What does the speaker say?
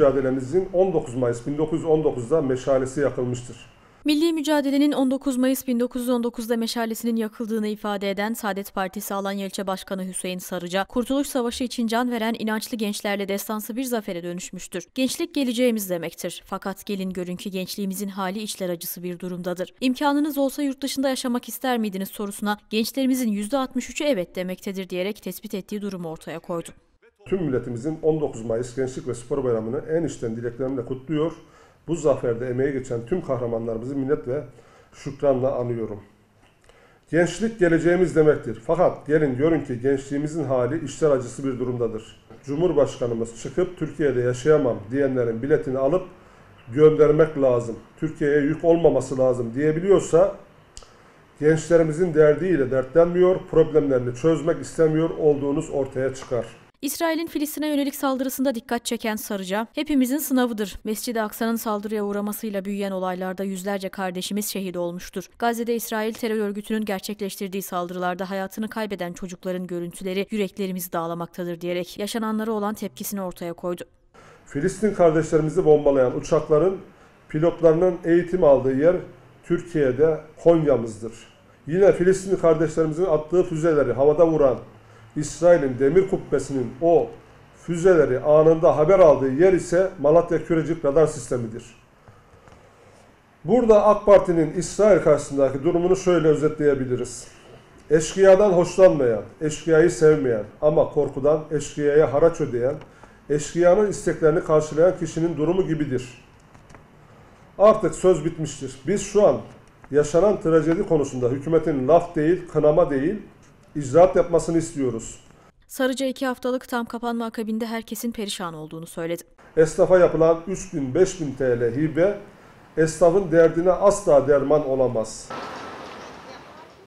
mücadelemizin 19 Mayıs 1919'da meşalesi yakılmıştır. Milli mücadelenin 19 Mayıs 1919'da meşalesinin yakıldığını ifade eden Saadet Partisi Alanya İlçe Başkanı Hüseyin Sarıca, Kurtuluş Savaşı için can veren inançlı gençlerle destansı bir zafere dönüşmüştür. Gençlik geleceğimiz demektir. Fakat gelin görün ki gençliğimizin hali içler acısı bir durumdadır. İmkanınız olsa yurt dışında yaşamak ister miydiniz sorusuna gençlerimizin %63'ü evet demektedir diyerek tespit ettiği durumu ortaya koydu. Tüm milletimizin 19 Mayıs Gençlik ve Spor Bayramı'nı en içten dileklerimle kutluyor. Bu zaferde emeği geçen tüm kahramanlarımızı minnet ve şükranla anıyorum. Gençlik geleceğimiz demektir. Fakat gelin görün ki gençliğimizin hali işler acısı bir durumdadır. Cumhurbaşkanımız çıkıp Türkiye'de yaşayamam diyenlerin biletini alıp göndermek lazım. Türkiye'ye yük olmaması lazım diyebiliyorsa gençlerimizin derdiyle dertlenmiyor, problemlerini çözmek istemiyor olduğunuz ortaya çıkar. İsrail'in Filistin'e yönelik saldırısında dikkat çeken Sarıca, hepimizin sınavıdır. Mescid-i Aksa'nın saldırıya uğramasıyla büyüyen olaylarda yüzlerce kardeşimiz şehit olmuştur. Gazze'de İsrail terör örgütünün gerçekleştirdiği saldırılarda hayatını kaybeden çocukların görüntüleri yüreklerimizi dağlamaktadır diyerek yaşananlara olan tepkisini ortaya koydu. Filistin kardeşlerimizi bombalayan uçakların pilotlarının eğitim aldığı yer Türkiye'de Konya'mızdır. Yine Filistin kardeşlerimizin attığı füzeleri havada vuran İsrail'in demir kubbesinin o füzeleri anında haber aldığı yer ise Malatya Kürecik radar sistemidir. Burada AK Parti'nin İsrail karşısındaki durumunu şöyle özetleyebiliriz. Eşkıyadan hoşlanmayan, eşkıyayı sevmeyen ama korkudan eşkıyaya haraç ödeyen, eşkıyanın isteklerini karşılayan kişinin durumu gibidir. Artık söz bitmiştir. Biz şu an yaşanan trajedi konusunda hükümetin laf değil, kınama değil, icraat yapmasını istiyoruz. Sarıca iki haftalık tam kapanma akabinde herkesin perişan olduğunu söyledi. Esnafa yapılan 3000-5000 TL hibe esnafın derdine asla derman olamaz.